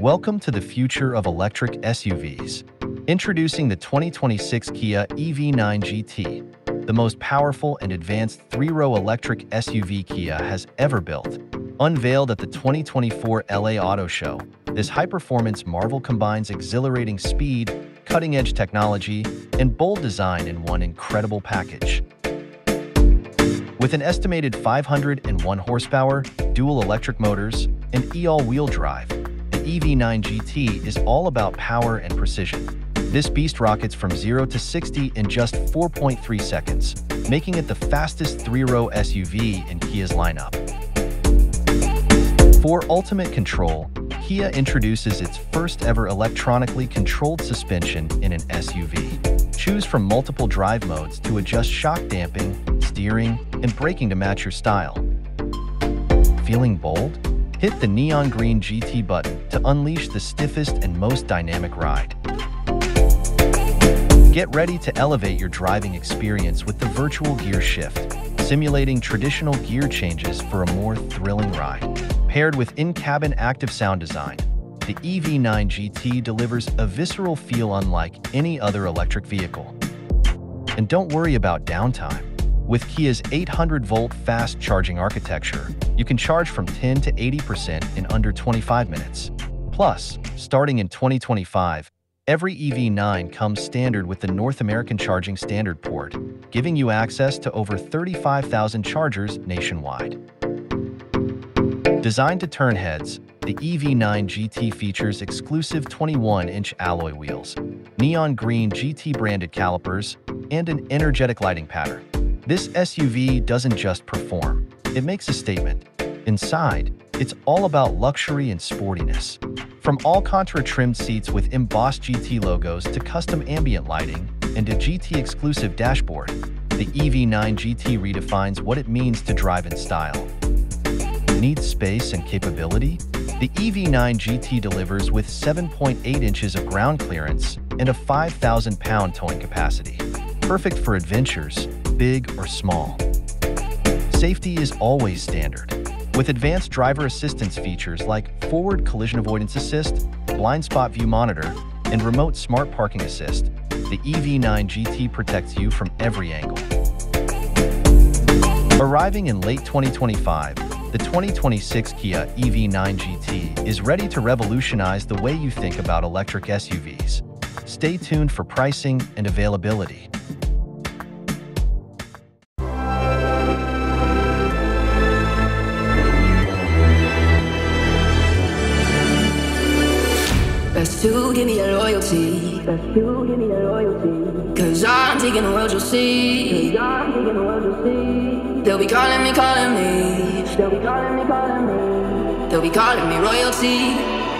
Welcome to the future of electric SUVs. Introducing the 2026 Kia EV9 GT, the most powerful and advanced three-row electric SUV Kia has ever built. Unveiled at the 2024 LA Auto Show, this high-performance marvel combines exhilarating speed, cutting-edge technology, and bold design in one incredible package. With an estimated 501 horsepower, dual electric motors, and e-all-wheel drive, EV9 GT is all about power and precision. This beast rockets from 0 to 60 in just 4.3 seconds, making it the fastest three-row SUV in Kia's lineup. For ultimate control, Kia introduces its first ever electronically controlled suspension in an SUV. Choose from multiple drive modes to adjust shock damping, steering, and braking to match your style. Feeling bold? Hit the neon green GT button to unleash the stiffest and most dynamic ride. Get ready to elevate your driving experience with the virtual gear shift, simulating traditional gear changes for a more thrilling ride. Paired with in-cabin active sound design, the EV9 GT delivers a visceral feel unlike any other electric vehicle. And don't worry about downtime. With Kia's 800-volt fast charging architecture, you can charge from 10 to 80% in under 25 minutes. Plus, starting in 2025, every EV9 comes standard with the North American Charging Standard port, giving you access to over 35,000 chargers nationwide. Designed to turn heads, the EV9 GT features exclusive 21-inch alloy wheels, neon green GT-branded calipers, and an energetic lighting pattern. This SUV doesn't just perform, it makes a statement. Inside, it's all about luxury and sportiness. From Alcantara trimmed seats with embossed GT logos to custom ambient lighting and a GT-exclusive dashboard, the EV9 GT redefines what it means to drive in style. Need space and capability? The EV9 GT delivers with 7.8 inches of ground clearance and a 5,000-pound towing capacity. Perfect for adventures, big or small. Safety is always standard. With advanced driver assistance features like forward collision avoidance assist, blind spot view monitor, and remote smart parking assist, the EV9 GT protects you from every angle. Arriving in late 2025, the 2026 Kia EV9 GT is ready to revolutionize the way you think about electric SUVs. Stay tuned for pricing and availability. Loyalty. Best to give me your loyalty. Cause I'm taking the world you'll see. Cause I'm taking the world you'll see. They'll be calling me, calling me. They'll be calling me, calling me. They'll be calling me royalty.